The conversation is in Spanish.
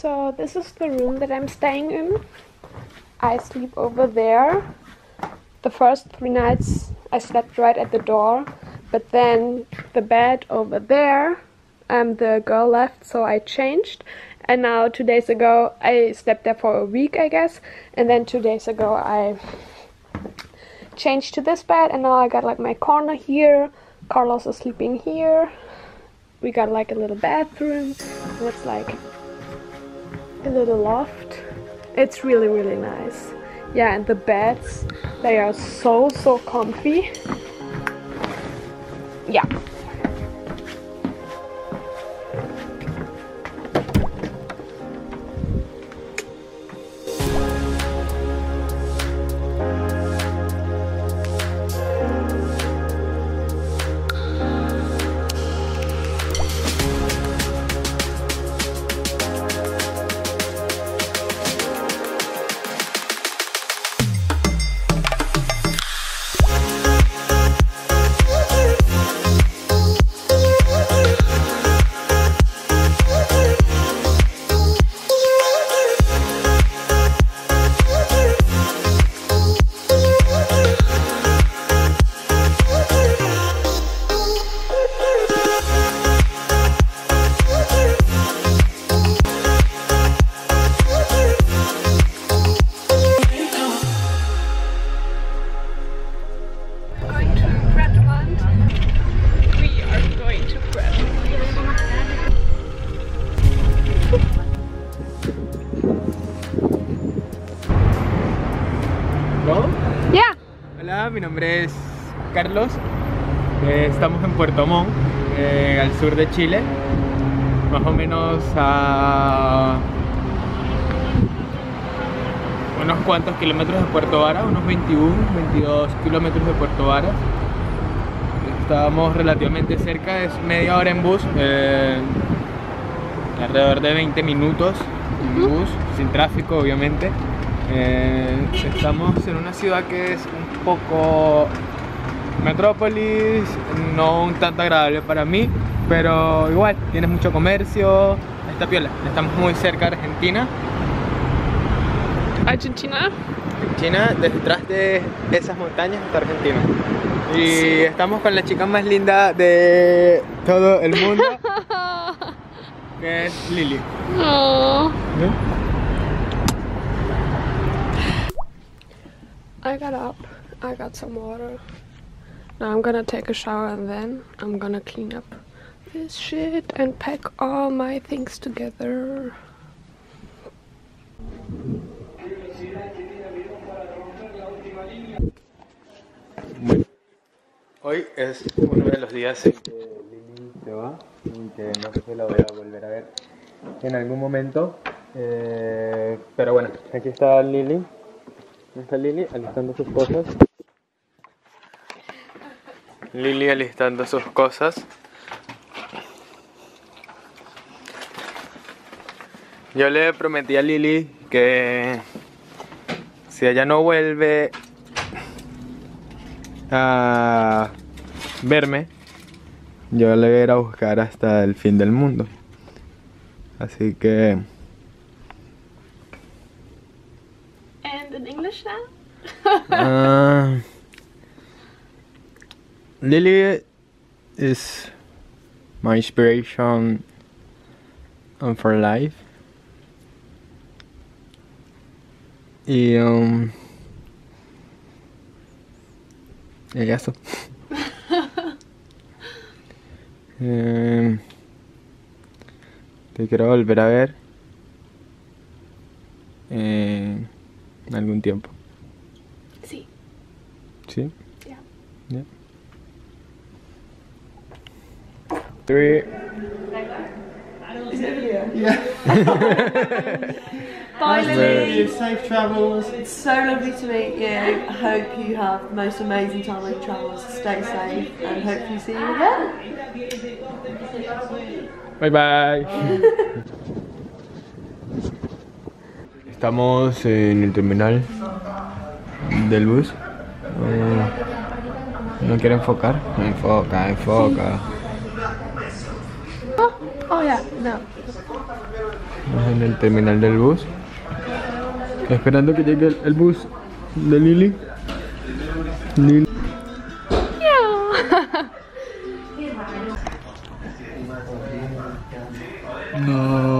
So this is the room that I'm staying in. I sleep over there. The first three nights I slept right at the door, but then the bed over there, um, the girl left, so I changed. And now two days ago I slept there for a week, I guess, and then two days ago I changed to this bed, and now I got like my corner here. Carlos is sleeping here. We got like a little bathroom. It's like a little loft. It's really really nice. Yeah, and the beds they are so so comfy. Yeah. Mi nombre es Carlos. Eh, estamos en Puerto Montt, eh, al sur de Chile. Más o menos a unos cuantos kilómetros de Puerto Vara, unos 21, 22 kilómetros de Puerto Vara. Estamos relativamente cerca, es media hora en bus, eh, alrededor de 20 minutos en bus, sin tráfico obviamente. Eh, estamos en una ciudad que es un poco metrópolis, no un tanto agradable para mí, pero igual, tienes mucho comercio, está piola. Estamos muy cerca de Argentina. Argentina. China, detrás de esas montañas está Argentina. Y estamos con la chica más linda de todo el mundo, que es Lili. Oh. ¿No? I got up. I got some water. Now I'm gonna take a shower and then I'm gonna clean up this shit and pack all my things together. Hoy es uno de los días en que Lili se va y que no sé si la voy a volver a ver en algún momento. Eh, pero bueno, aquí está Lili. Aquí está Lili alistando sus cosas. Lili alistando sus cosas. Yo le prometí a Lili que si ella no vuelve a verme, yo le voy a ir a buscar hasta el fin del mundo. Así que And in English now? ah, Lily is my inspiration um, for life. Y um, y eso. Em, te quiero volver a ver en algún tiempo. Sí. ¿Sí? Three. Yeah. Bye, Lily. Safe travels. It's so lovely to meet you. I hope you have the most amazing time on travels. Stay safe and hope hopefully see you again. Bye bye. Estamos en el terminal del bus. Eh, no quiere enfocar. Enfoca, enfoca. Oh yeah, no. Estamos en el terminal del bus. Esperando que llegue el, el bus de Lily. Lily. No.